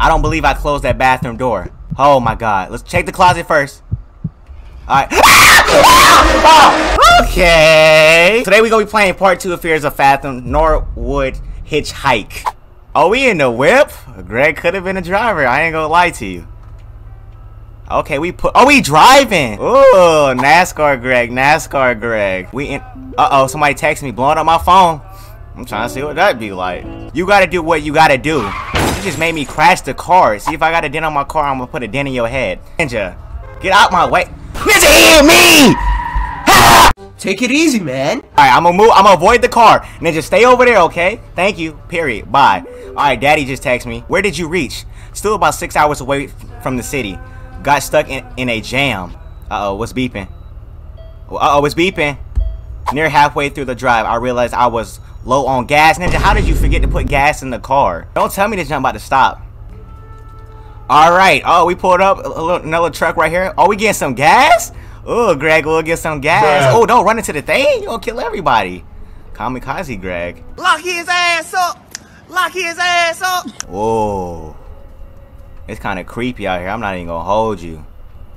I don't believe I closed that bathroom door. Oh my god. Let's check the closet first. Alright. okay. Today we're gonna be playing part two of Fears to Fathom Norwood Hitchhike. Oh, we in the whip? Greg could have been a driver. I ain't gonna lie to you. Okay, we put. Oh, we driving. Ooh, NASCAR Greg, NASCAR Greg. We in. Uh oh, somebody texted me, blowing up my phone. I'm trying to see what that'd be like. You gotta do what you gotta do. Just made me crash the car. See if I got a dent on my car, I'm gonna put a dent in your head. Ninja, get out my way. Ninja, hit me! Take it easy, man. Alright, I'm gonna move. I'm gonna avoid the car. Ninja, stay over there, okay? Thank you. Period. Bye. Alright, daddy just texted me. Where did you reach? Still about six hours away from the city. Got stuck in, in a jam. Uh-oh, what's beeping? Uh-oh, what's beeping? Near halfway through the drive, I realized I was low on gas. Ninja, how did you forget to put gas in the car? Don't tell me this jump about to stop. Alright, oh, we pulled up a little, another truck right here. Oh, we getting some gas? Oh, Greg, we'll get some gas. Bruh. Oh, don't run into the thing. You'll kill everybody. Kamikaze, Greg. Lock his ass up! Lock his ass up! Whoa. It's kind of creepy out here. I'm not even going to hold you.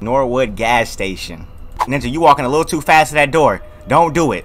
Norwood gas station. Ninja, you walking a little too fast to that door. Don't do it.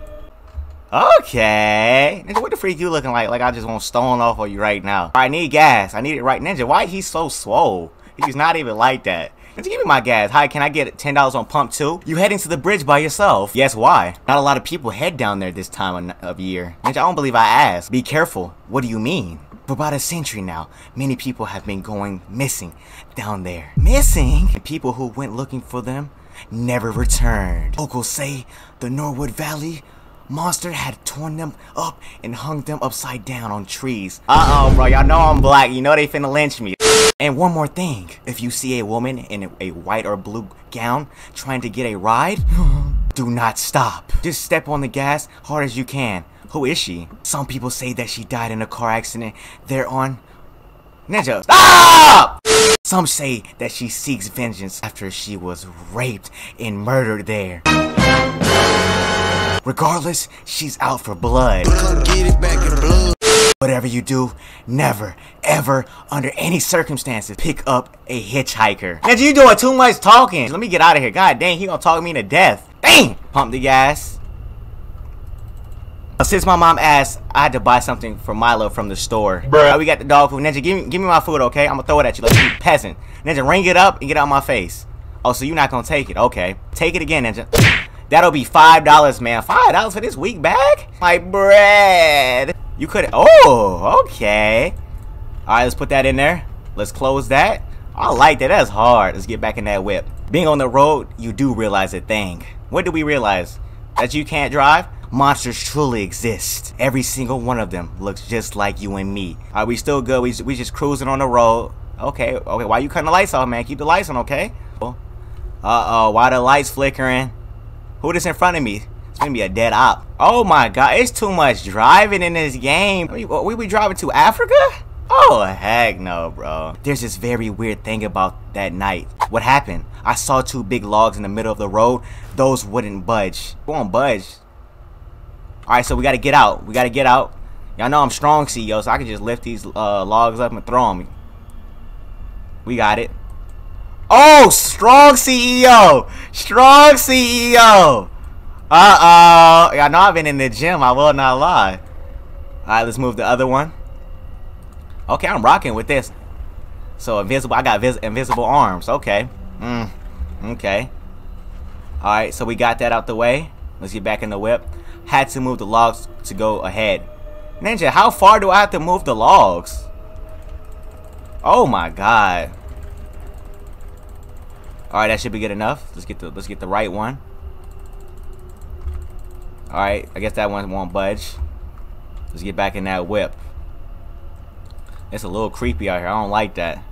Okay. Ninja, what the freak you looking like? Like I just want stone off of you right now. I need gas. I need it right. Ninja, why he so swole? He's not even like that. Ninja, give me my gas. Hi, can I get $10 on pump two? You heading to the bridge by yourself. Yes, why? Not a lot of people head down there this time of year. Ninja, I don't believe I asked. Be careful. What do you mean? For about a century now, many people have been going missing down there. Missing? And people who went looking for them never returned. Locals say the Norwood Valley monster had torn them up and hung them upside down on trees. Uh-oh, bro. Y'all know I'm black. You know they finna lynch me. And one more thing. If you see a woman in a, a white or blue gown trying to get a ride, do not stop. Just step on the gas hard as you can. Who is she? Some people say that she died in a car accident there on Ninja. Stop! Some say that she seeks vengeance after she was raped and murdered there. Regardless, she's out for blood. Whatever you do, never, ever, under any circumstances, pick up a hitchhiker. Ninja, you doing too much talking. Let me get out of here. God dang, he gonna talk me to death. Bang! Pump the gas. Since my mom asked, I had to buy something for Milo from the store. Bruh. Uh, we got the dog food. Ninja, give me, give me my food, okay? I'm gonna throw it at you like you peasant. Ninja, ring it up and get out of my face. Oh, so you're not gonna take it? Okay. Take it again, Ninja. That'll be five dollars, man. Five dollars for this week bag? My bread. You could. Oh, okay. All right, let's put that in there. Let's close that. I like that. That's hard. Let's get back in that whip. Being on the road, you do realize a thing. What do we realize? That you can't drive? Monsters truly exist. Every single one of them looks just like you and me. Are we still good? We, we just cruising on the road. Okay, okay. Why you cutting the lights off, man? Keep the lights on, okay? Uh-oh, why the lights flickering? Who this in front of me? It's gonna be a dead op. Oh my god, it's too much driving in this game. We, we, we driving to Africa? Oh, heck no, bro. There's this very weird thing about that night. What happened? I saw two big logs in the middle of the road. Those wouldn't budge. Won't budge. Alright, so we gotta get out. We gotta get out. Y'all know I'm strong, CEO, so I can just lift these uh, logs up and throw them. We got it. Oh, strong CEO. Strong CEO. Uh-oh. Y'all know I've been in the gym. I will not lie. All right, let's move the other one. Okay, I'm rocking with this. So invisible. I got vis invisible arms. Okay. Mm. Okay. All right, so we got that out the way. Let's get back in the whip. Had to move the logs to go ahead. Ninja, how far do I have to move the logs? Oh my god. All right, that should be good enough. Let's get the let's get the right one. All right, I guess that one won't budge. Let's get back in that whip. It's a little creepy out here. I don't like that.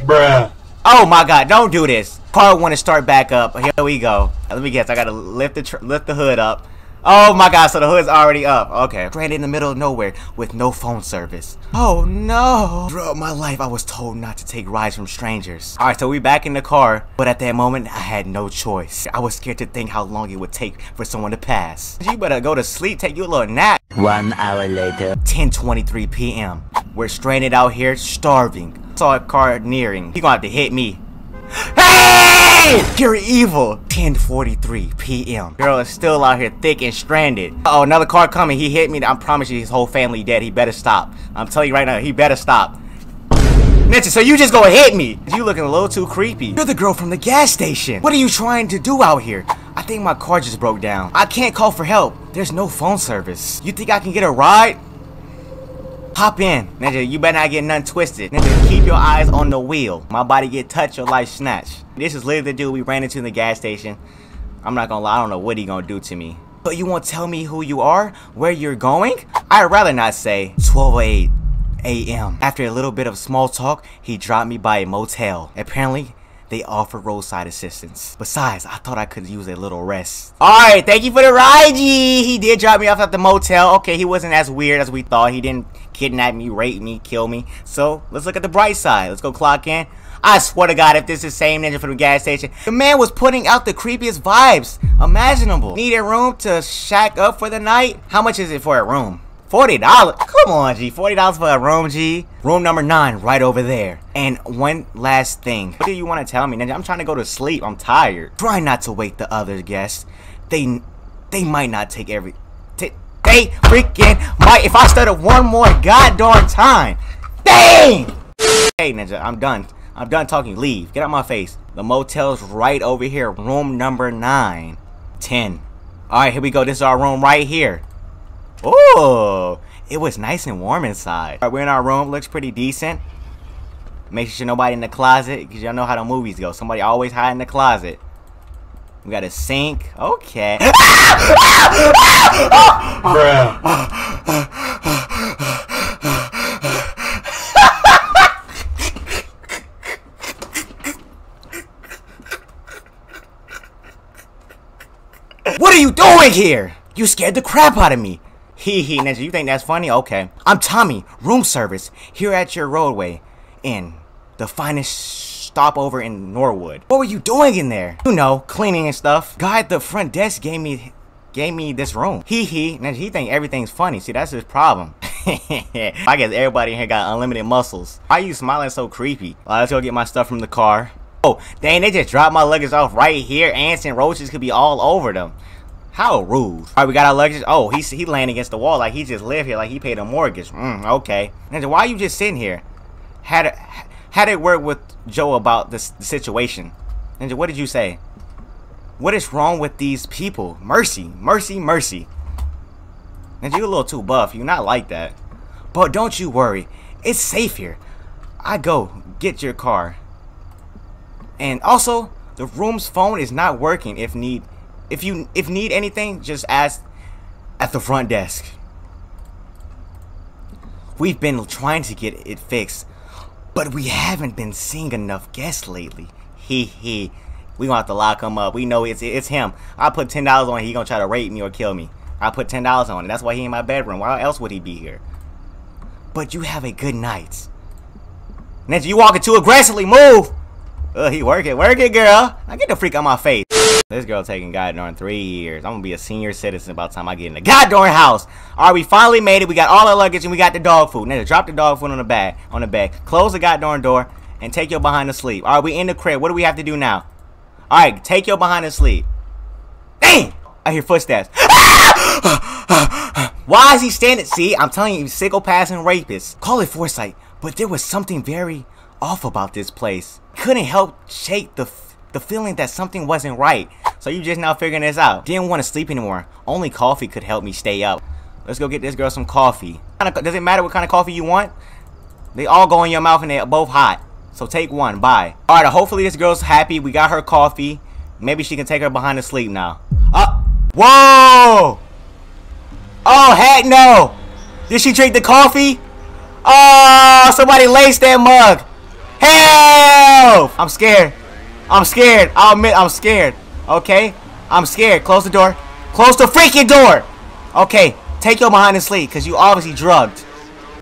Bruh. Oh my god, don't do this. Car want to start back up. Here we go. Let me guess. I gotta lift the lift the hood up. Oh my god, so the hood's already up. Okay. Stranded in the middle of nowhere with no phone service. Oh no. Throughout my life, I was told not to take rides from strangers. Alright, so we back in the car, but at that moment, I had no choice. I was scared to think how long it would take for someone to pass. You better go to sleep, take you a little nap. One hour later. 10:23 p.m. We're stranded out here, starving. Saw a car nearing. He gonna have to hit me. Hey! You're evil. 10:43 p.m. Girl is still out here thick and stranded. Uh oh, another car coming. He hit me. I promise you, his whole family dead. He better stop. I'm telling you right now, he better stop. Ninja, so you just gonna hit me? You looking a little too creepy. You're the girl from the gas station. What are you trying to do out here? I think my car just broke down. I can't call for help. There's no phone service. You think I can get a ride? Hop in. Ninja, you better not get nothing twisted. Ninja, keep your eyes on the wheel. My body get touched, your life snatched. This is literally the dude we ran into in the gas station. I'm not gonna lie, I don't know what he gonna do to me. But you won't tell me who you are? Where you're going? I'd rather not say 12:08 a.m. After a little bit of small talk, he dropped me by a motel. Apparently, they offer roadside assistance. Besides, I thought I could use a little rest. Alright, thank you for the ride, G! He did drop me off at the motel. Okay, he wasn't as weird as we thought. He didn't kidnap me, rape me, kill me. So, let's look at the bright side. Let's go clock in. I swear to God, if this is the same ninja from the gas station, the man was putting out the creepiest vibes imaginable. Need a room to shack up for the night? How much is it for a room? $40? Come on, G. $40 for a room, G. Room number 9, right over there. And one last thing. What do you want to tell me, Ninja? I'm trying to go to sleep. I'm tired. Try not to wake the other guests. They they might not take every... They freaking might. If I stutter one more god goddamn time. Dang! Hey, Ninja, I'm done. I'm done talking. Leave. Get out my face. The motel's right over here. Room number 9. 10. Alright, here we go. This is our room right here. Oh, it was nice and warm inside. Right, we're in our room. Looks pretty decent. Make sure nobody in the closet, because y'all know how the movies go. Somebody always hide in the closet. We got a sink. Okay. what are you doing here? You scared the crap out of me. Hee hee, Ninja, you think that's funny? Okay. I'm Tommy, room service, here at your roadway in the finest stopover in Norwood. What were you doing in there? You know, cleaning and stuff. Guy at the front desk gave me gave me this room. Hee hee, Ninja, he think everything's funny. See, that's his problem. I guess everybody in here got unlimited muscles. Why are you smiling so creepy? Right, let's go get my stuff from the car. Oh, dang, they just dropped my luggage off right here. Ants and roaches could be all over them. How rude. Alright, we got our luggage. Oh, he's he laying against the wall like he just lived here, like he paid a mortgage. Mm, okay. Ninja, why are you just sitting here? Had it, had it work with Joe about this the situation. Ninja, what did you say? What is wrong with these people? Mercy, mercy, mercy. Ninja, you're a little too buff. You're not like that. But don't you worry. It's safe here. I go get your car. And also, the room's phone is not working if need if you if need anything, just ask at the front desk. We've been trying to get it fixed, but we haven't been seeing enough guests lately. He he. We gonna have to lock him up. We know it's it's him. I put ten dollars on he gonna try to rape me or kill me. I put ten dollars on it. That's why he in my bedroom. Why else would he be here? But you have a good night. Ninja, you walking too aggressively. Move. Uh, he working, working, girl. I get the freak on my face. This girl taking goddamn three years. I'm gonna be a senior citizen by the time I get in the goddamn house. Alright, we finally made it. We got all our luggage and we got the dog food. Now drop the dog food on the bag, on the bed. Close the goddamn door and take your behind to sleep. Alright, we in the crib. What do we have to do now? Alright, take your behind to sleep. Dang! I hear footsteps. Why is he standing? See, I'm telling you, psychopaths and rapists. Call it foresight, but there was something very off about this place. Couldn't help shake the the feeling that something wasn't right. So you just now figuring this out. Didn't want to sleep anymore. Only coffee could help me stay up. Let's go get this girl some coffee. Does it matter what kind of coffee you want? They all go in your mouth and they're both hot. So take one. Bye. Alright, hopefully this girl's happy. We got her coffee. Maybe she can take her behind to sleep now. Uh, whoa! Oh, heck no! Did she drink the coffee? Oh, somebody laced that mug. Help! I'm scared. I'm scared. I'll admit I'm scared. Okay? I'm scared. Close the door. Close the freaking door. Okay, take your behind and sleep, cause you obviously drugged.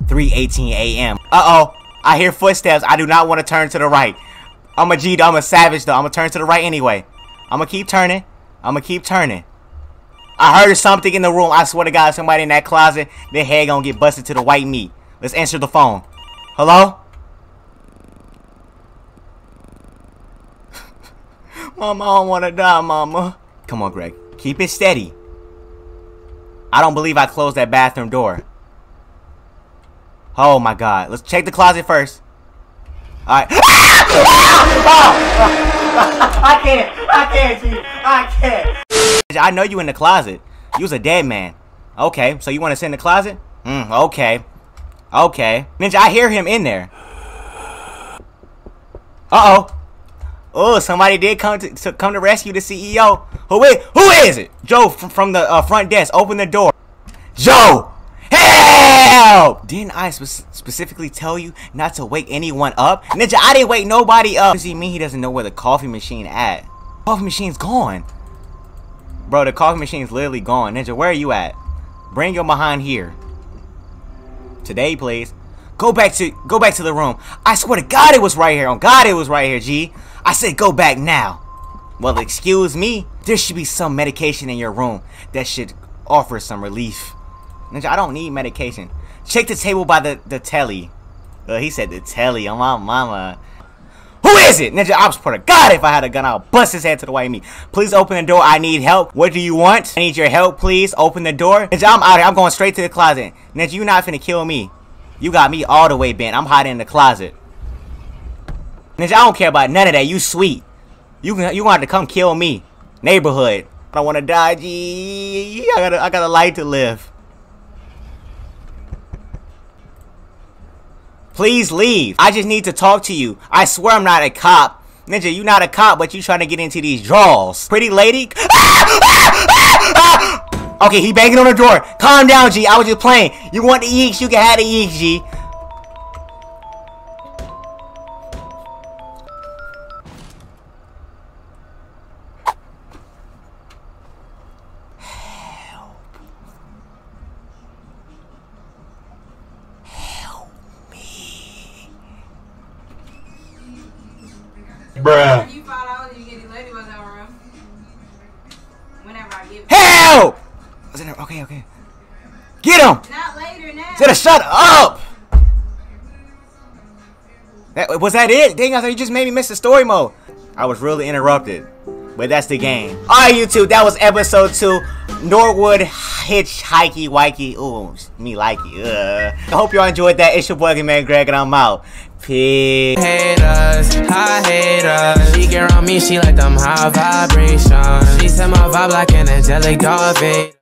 3:18 a.m. Uh oh, I hear footsteps. I do not want to turn to the right. I'm a G. I'm a savage though. I'm gonna turn to the right anyway. I'm gonna keep turning. I'm gonna keep turning. I heard something in the room. I swear to God, somebody in that closet, their head gonna get busted to the white meat. Let's answer the phone. Hello? Mama, I don't wanna die, mama. Come on, Greg. Keep it steady. I don't believe I closed that bathroom door. Oh my god. Let's check the closet first. Alright. I can't. I can't, G. I can't. I know you in the closet. You was a dead man. Okay, so you want to sit in the closet? Mm, okay. Okay. Ninja, I hear him in there. Uh-oh. Oh, somebody did come to, to, come to rescue the CEO. Who is, who is it? Joe from, from the uh, front desk. Open the door. Joe! Help! Didn't I spe specifically tell you not to wake anyone up? Ninja, I didn't wake nobody up. You see me, he doesn't know where the coffee machine at. Coffee machine's gone. Bro, the coffee machine's literally gone. Ninja, where are you at? Bring your behind here. Today, please. Go back to go back to the room. I swear to God it was right here. On God it was right here, G. I said go back now. Well, excuse me. There should be some medication in your room that should offer some relief. Ninja, I don't need medication. Check the table by the, the telly. Uh, he said the telly on my mama. Who is it? Ninja, I swear to God, if I had a gun, I'll bust his head to the white meat. Please open the door. I need help. What do you want? I need your help, please. Open the door. Ninja, I'm out here. I'm going straight to the closet. Ninja, you not finna kill me. You got me all the way bent. I'm hiding in the closet. Ninja, I don't care about none of that. You sweet. You you gonna have to come kill me. Neighborhood. I don't wanna die, G. I got a, I got a life to live. Please leave. I just need to talk to you. I swear I'm not a cop. Ninja, you not a cop, but you trying to get into these draws. Pretty lady? okay, he banging on the door. Calm down, G. I was just playing. You want the eeks, you can have the eeks, G. now. Shut up! That, was that it? Dang, I thought you just made me miss the story mode. I was really interrupted. But that's the game. Alright, YouTube, that was episode 2. Norwood Hitchhikey Wikey. Ooh, me likey. Ugh. I hope y'all enjoyed that. It's your boy, man Greg, and I'm out. Peace. I hate us. She get around me, she like them high vibrations. She my vibe like an angelic.